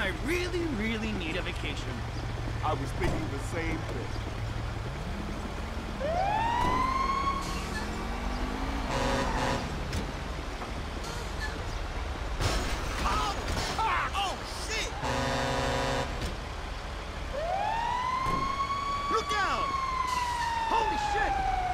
I really, really need a vacation. I was thinking the same thing. Oh, oh, Look out! Holy shit!